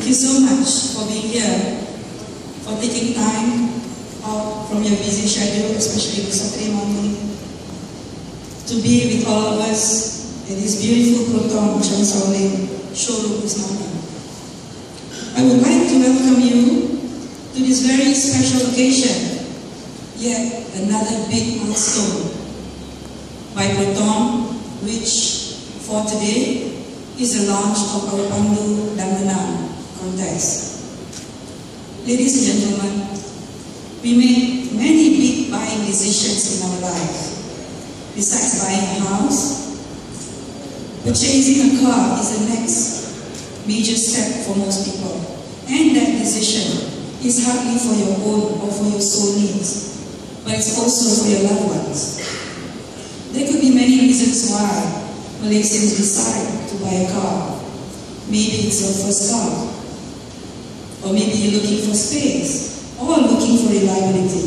Thank you so much for being here, for taking time out from your busy schedule, especially this Saturday morning, to be with all of us in this beautiful Proton Chang Sao showroom this morning. I would like to welcome you to this very special occasion, yet another big milestone by Proton, which for today is the launch of our Pandu contest. Ladies and gentlemen, we make many big buying decisions in our life. Besides buying a house, purchasing a car is the next major step for most people. And that decision is hardly for your own or for your sole needs, but it's also for your loved ones. There could be many reasons why Malaysians decide to buy a car. Maybe it's your first car, or maybe you're looking for space, or looking for reliability.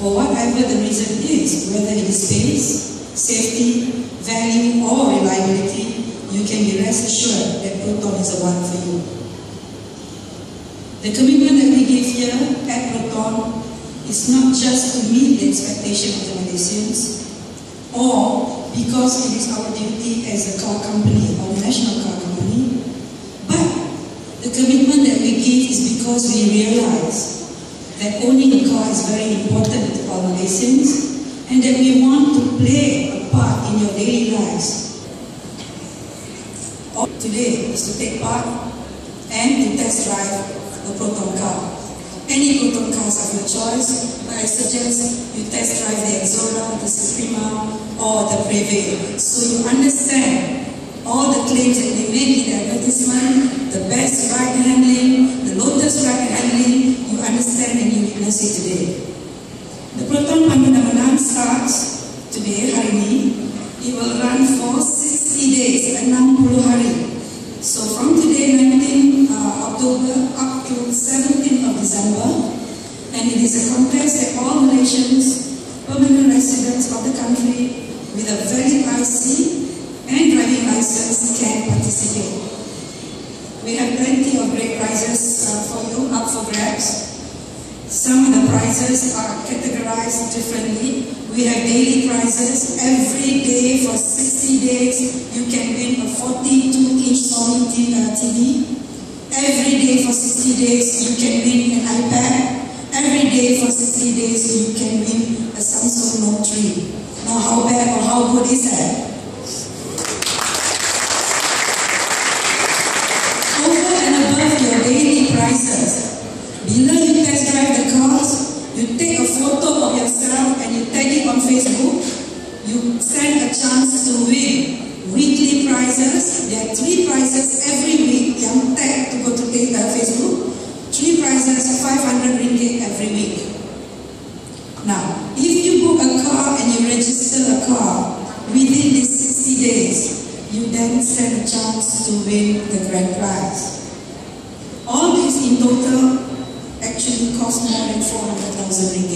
For whatever the reason is, whether it is space, safety, value, or reliability, you can be rest assured that Proton is the one for you. The commitment that we give here at Proton is not just to meet the expectation of the Malaysians, or because it is our duty as a car company or national car company, commitment that we give is because we realize that owning a car is very important to our Malaysians and that we want to play a part in your daily lives. All Today is to take part and to test drive a Proton car. Any Proton cars of your choice, but I suggest you test drive the Exora, the Suprema, or the Preve, so you understand all the claims that they make in the advertisement, the So from today, 19 uh, October up to 17th of December, and it is a contest that all Malaysians, permanent residents of the country with a valid IC and driving license can participate. We have plenty of great prizes uh, for you up for grabs. Some of the prizes are categorized differently. We have daily prizes. Every day for 60 days, you can win a 42-inch Sony TV. Every day for 60 days, you can win an iPad. Every day for 60 days, you can win a Samsung Note 3. Now, how bad or how good is that? Over and above your daily prices. Bila you test drive the cars, you take a photo of yourself and you tag it on Facebook, you stand a chance to win weekly prizes. There are three prizes every week yang tag to go to Facebook. Three prizes, 500 ringgit every week. Now, if you book a car and you register a car within these 60 days, you then stand a chance to win the grand prize. All these in total actually cost more than 400,000 ringgit.